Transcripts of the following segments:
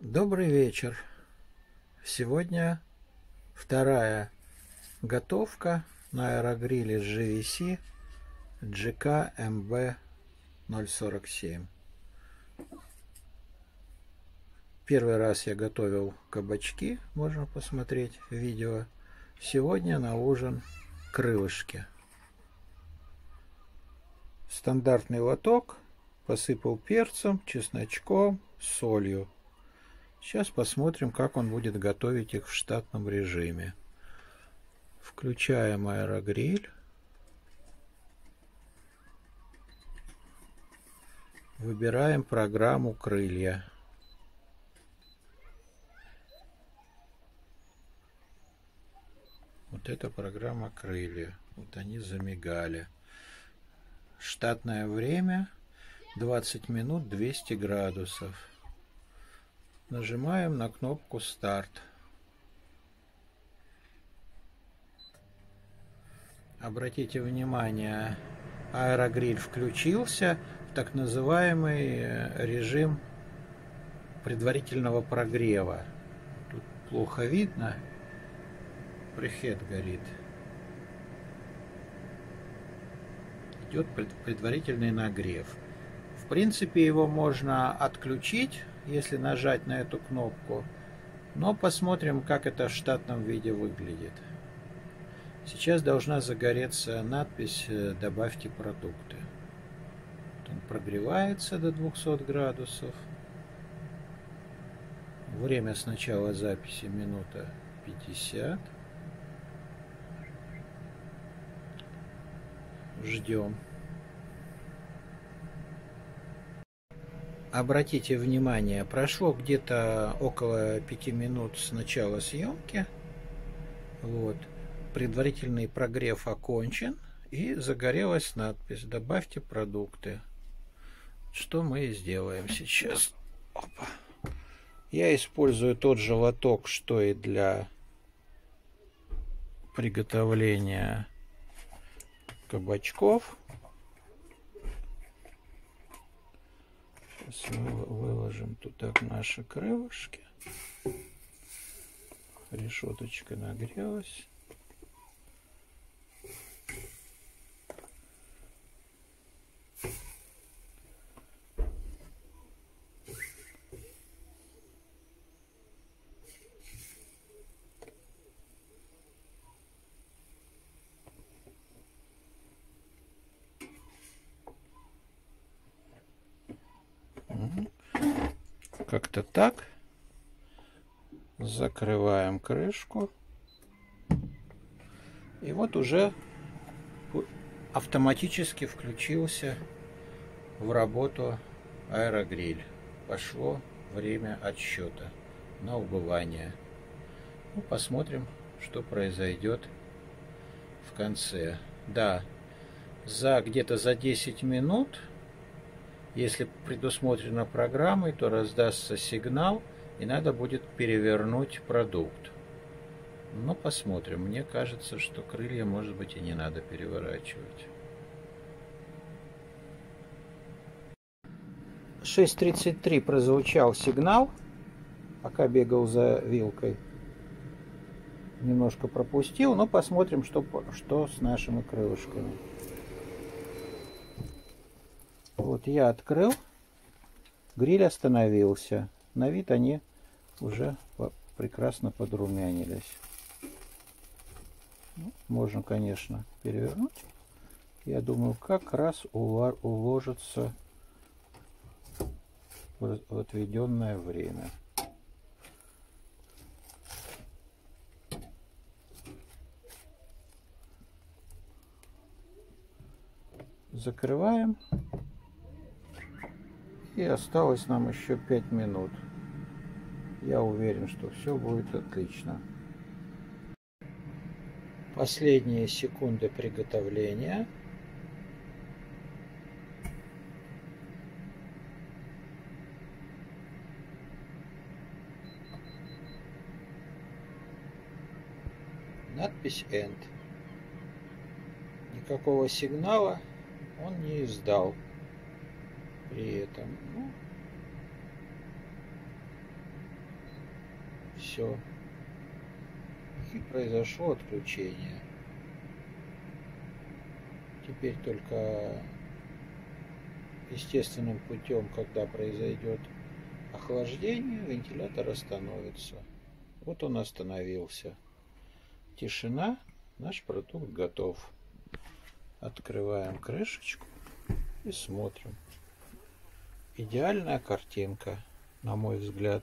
Добрый вечер. Сегодня вторая готовка на аэрогриле GVC GK MB 047. Первый раз я готовил кабачки, можно посмотреть видео. Сегодня на ужин крылышки. Стандартный лоток, посыпал перцем, чесночком, солью. Сейчас посмотрим, как он будет готовить их в штатном режиме. Включаем аэрогриль. Выбираем программу «Крылья». Вот эта программа «Крылья». Вот они замигали. Штатное время 20 минут 200 градусов. Нажимаем на кнопку «Старт». Обратите внимание, аэрогриль включился в так называемый э, режим предварительного прогрева. Тут плохо видно, прихет горит. Идет предварительный нагрев. В принципе, его можно отключить если нажать на эту кнопку. Но посмотрим, как это в штатном виде выглядит. Сейчас должна загореться надпись э, «Добавьте продукты». Он прогревается до 200 градусов. Время с начала записи минута 50. Ждем. Обратите внимание, прошло где-то около пяти минут с начала съемки. Вот. Предварительный прогрев окончен. И загорелась надпись «Добавьте продукты». Что мы и сделаем сейчас. Опа. Я использую тот же лоток, что и для приготовления кабачков. Сейчас выложим туда наши крылышки. Решеточка нагрелась. Как-то так. Закрываем крышку. И вот уже автоматически включился в работу аэрогриль. Пошло время отсчета на убывание. Ну, посмотрим, что произойдет в конце. Да, за где-то за 10 минут если предусмотрено программой, то раздастся сигнал, и надо будет перевернуть продукт. Но посмотрим. Мне кажется, что крылья, может быть, и не надо переворачивать. 6.33 прозвучал сигнал, пока бегал за вилкой. Немножко пропустил, но посмотрим, что, что с нашими крылышками. Вот я открыл, гриль остановился. На вид они уже прекрасно подрумянились. Ну, можно, конечно, перевернуть. Я думаю, как раз уложится в отведенное время. Закрываем. И осталось нам еще 5 минут. Я уверен, что все будет отлично. Последние секунды приготовления. Надпись End. Никакого сигнала он не издал при этом. Ну, все. И произошло отключение. Теперь только естественным путем, когда произойдет охлаждение, вентилятор остановится. Вот он остановился. Тишина, наш продукт готов. Открываем крышечку и смотрим. Идеальная картинка, на мой взгляд.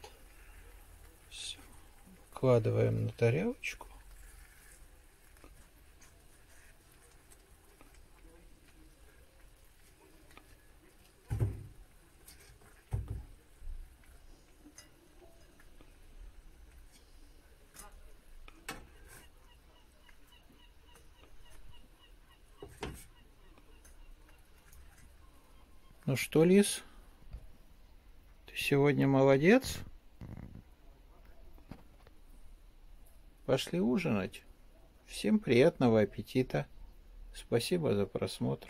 Все. Вкладываем на тарелочку. Ну что, Лис, сегодня молодец? Пошли ужинать. Всем приятного аппетита. Спасибо за просмотр.